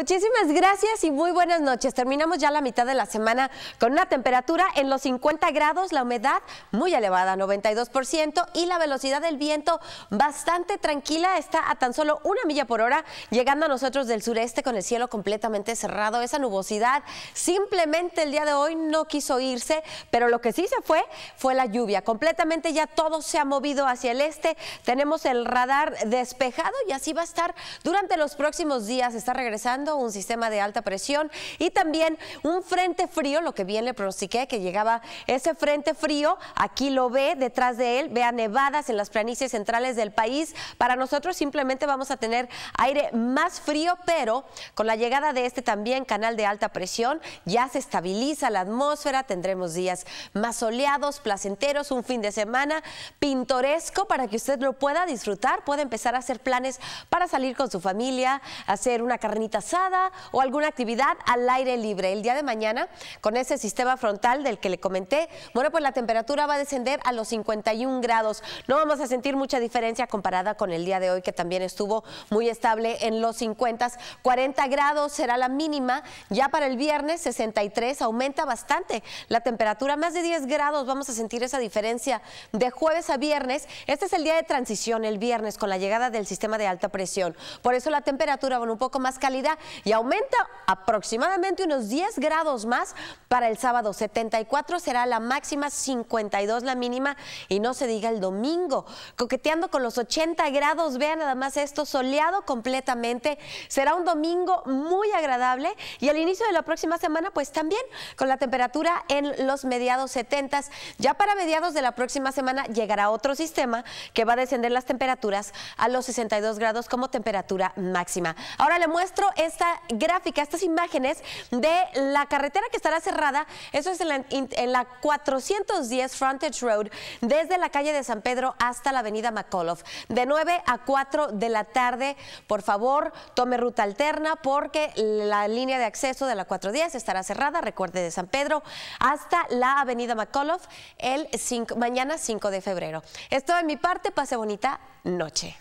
Muchísimas gracias y muy buenas noches. Terminamos ya la mitad de la semana con una temperatura en los 50 grados, la humedad muy elevada, 92%, y la velocidad del viento bastante tranquila, está a tan solo una milla por hora, llegando a nosotros del sureste con el cielo completamente cerrado. Esa nubosidad simplemente el día de hoy no quiso irse, pero lo que sí se fue fue la lluvia. Completamente ya todo se ha movido hacia el este. Tenemos el radar despejado y así va a estar durante los próximos días. Está regresando un sistema de alta presión y también un frente frío, lo que bien le pronostiqué, que llegaba ese frente frío, aquí lo ve detrás de él, vea nevadas en las planicies centrales del país. Para nosotros simplemente vamos a tener aire más frío, pero con la llegada de este también canal de alta presión, ya se estabiliza la atmósfera, tendremos días más soleados, placenteros, un fin de semana pintoresco para que usted lo pueda disfrutar, puede empezar a hacer planes para salir con su familia, hacer una carnita o alguna actividad al aire libre. El día de mañana, con ese sistema frontal del que le comenté, bueno, pues la temperatura va a descender a los 51 grados. No vamos a sentir mucha diferencia comparada con el día de hoy, que también estuvo muy estable en los 50. 40 grados será la mínima. Ya para el viernes, 63, aumenta bastante la temperatura. Más de 10 grados vamos a sentir esa diferencia de jueves a viernes. Este es el día de transición, el viernes, con la llegada del sistema de alta presión. Por eso la temperatura, bueno, un poco más cálida y aumenta aproximadamente unos 10 grados más para el sábado. 74 será la máxima, 52 la mínima y no se diga el domingo. Coqueteando con los 80 grados, vean nada más esto, soleado completamente. Será un domingo muy agradable y al inicio de la próxima semana pues también con la temperatura en los mediados 70. Ya para mediados de la próxima semana llegará otro sistema que va a descender las temperaturas a los 62 grados como temperatura máxima. Ahora le muestro esta gráfica, estas imágenes de la carretera que estará cerrada. Eso es en la, 410 Frontage Road, desde la calle de San Pedro hasta la avenida McAuliffe. De 9 a 4 de la tarde, por favor, tome ruta alterna porque la línea de acceso de la 410 estará cerrada, recuerde, de San Pedro hasta la avenida McAuliffe el mañana 5 de febrero. Es todo de mi parte, pase bonita noche.